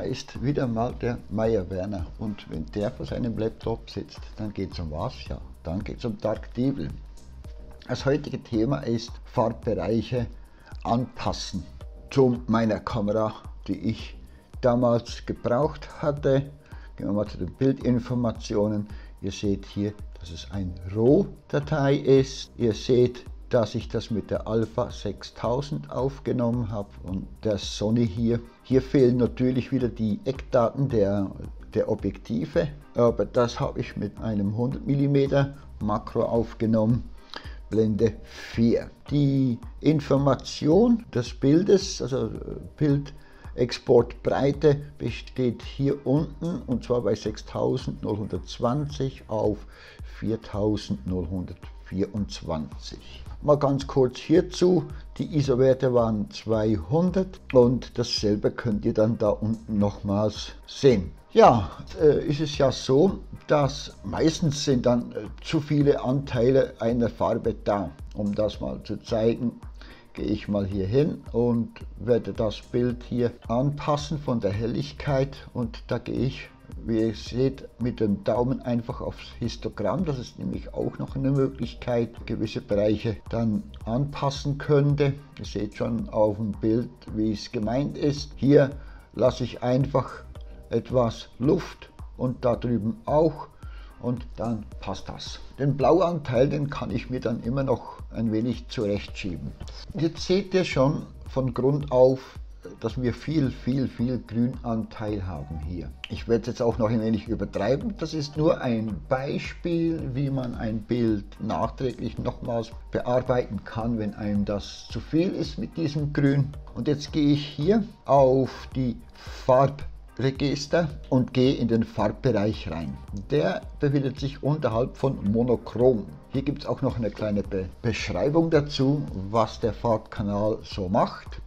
Ist wieder mal der Meier Werner. Und wenn der vor seinem Laptop sitzt, dann geht es um was? Ja, dann geht es um Dark Devil. Das heutige Thema ist Farbbereiche anpassen zu meiner Kamera, die ich damals gebraucht hatte. Gehen wir mal zu den Bildinformationen. Ihr seht hier, dass es eine Rohdatei ist. Ihr seht dass ich das mit der Alpha 6000 aufgenommen habe und der Sony hier. Hier fehlen natürlich wieder die Eckdaten der, der Objektive, aber das habe ich mit einem 100 mm Makro aufgenommen. Blende 4. Die Information des Bildes, also Bildexportbreite, besteht hier unten und zwar bei 6920 auf 4924. Mal ganz kurz hierzu, die ISO-Werte waren 200 und dasselbe könnt ihr dann da unten nochmals sehen. Ja, äh, ist es ja so, dass meistens sind dann äh, zu viele Anteile einer Farbe da. Um das mal zu zeigen, gehe ich mal hier hin und werde das Bild hier anpassen von der Helligkeit und da gehe ich wie ihr seht, mit dem Daumen einfach aufs Histogramm. Das ist nämlich auch noch eine Möglichkeit, gewisse Bereiche dann anpassen könnte. Ihr seht schon auf dem Bild, wie es gemeint ist. Hier lasse ich einfach etwas Luft und da drüben auch und dann passt das. Den Blauanteil, den kann ich mir dann immer noch ein wenig zurechtschieben. Jetzt seht ihr schon von Grund auf, dass wir viel, viel, viel Grünanteil haben hier. Ich werde es jetzt auch noch ein wenig übertreiben. Das ist nur ein Beispiel, wie man ein Bild nachträglich nochmals bearbeiten kann, wenn einem das zu viel ist mit diesem Grün. Und jetzt gehe ich hier auf die Farbregister und gehe in den Farbbereich rein. Der befindet sich unterhalb von Monochrom. Hier gibt es auch noch eine kleine Be Beschreibung dazu, was der Farbkanal so macht.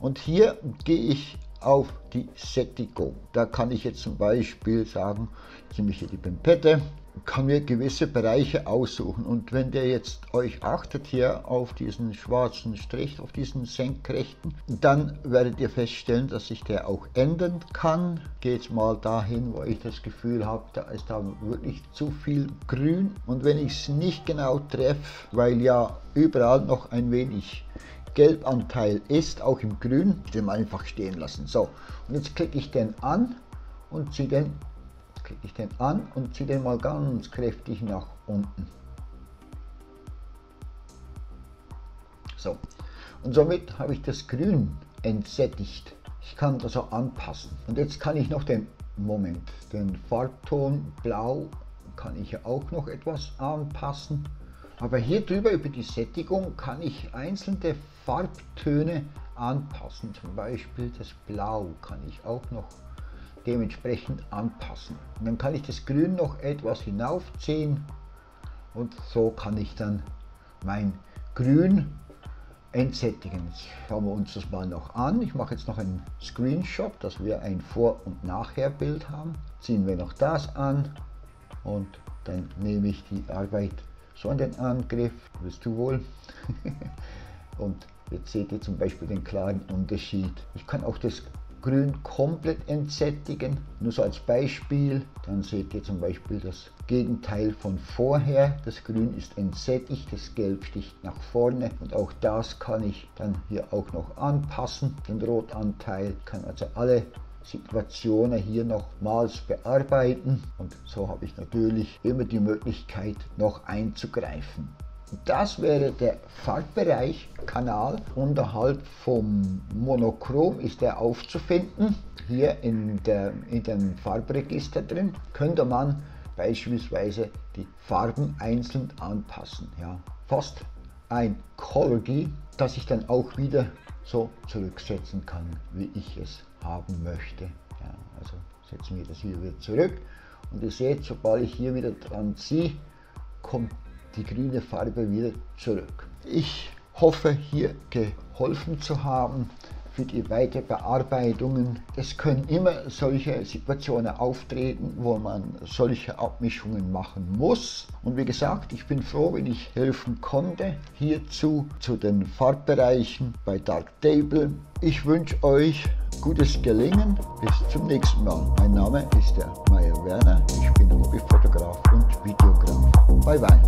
Und hier gehe ich auf die Sättigung. Da kann ich jetzt zum Beispiel sagen, ich nehme hier die Pimpette, kann mir gewisse Bereiche aussuchen. Und wenn der jetzt euch achtet hier auf diesen schwarzen Strich, auf diesen senkrechten, dann werdet ihr feststellen, dass sich der auch ändern kann. Geht mal dahin, wo ich das Gefühl habe, da ist da wirklich zu viel grün. Und wenn ich es nicht genau treffe, weil ja überall noch ein wenig Gelbanteil ist, auch im Grün, den einfach stehen lassen. So, und jetzt klicke ich den an und ziehe den, klicke ich den an und ziehe den mal ganz kräftig nach unten. So, und somit habe ich das Grün entsättigt. Ich kann das auch anpassen. Und jetzt kann ich noch den Moment, den Farbton Blau kann ich ja auch noch etwas anpassen. Aber hier drüber über die Sättigung kann ich einzelne Farbtöne anpassen. Zum Beispiel das Blau kann ich auch noch dementsprechend anpassen. Und dann kann ich das Grün noch etwas hinaufziehen und so kann ich dann mein Grün entsättigen. Jetzt schauen wir uns das mal noch an. Ich mache jetzt noch einen Screenshot, dass wir ein Vor- und Nachher-Bild haben. Ziehen wir noch das an und dann nehme ich die Arbeit Sondenangriff, wirst du wohl. Und jetzt seht ihr zum Beispiel den klaren Unterschied. Ich kann auch das Grün komplett entsättigen, nur so als Beispiel. Dann seht ihr zum Beispiel das Gegenteil von vorher. Das Grün ist entsättigt, das Gelb sticht nach vorne und auch das kann ich dann hier auch noch anpassen. Den Rotanteil kann also alle Situationen hier nochmals bearbeiten und so habe ich natürlich immer die Möglichkeit noch einzugreifen. Das wäre der Farbbereich Kanal unterhalb vom Monochrom ist der aufzufinden. Hier in, der, in dem Farbregister drin könnte man beispielsweise die Farben einzeln anpassen. Ja. Fast ein Key, das ich dann auch wieder so zurücksetzen kann, wie ich es haben möchte. Ja, also setzen wir das hier wieder zurück und ihr seht, sobald ich hier wieder dran ziehe, kommt die grüne Farbe wieder zurück. Ich hoffe hier geholfen zu haben für die Weiterbearbeitungen. Es können immer solche Situationen auftreten, wo man solche Abmischungen machen muss. Und wie gesagt, ich bin froh, wenn ich helfen konnte hierzu zu den Farbbereichen bei Dark Table. Ich wünsche euch gutes Gelingen. Bis zum nächsten Mal. Mein Name ist der Meier Werner. Ich bin Hobbyfotograf und Videograf. Bye bye.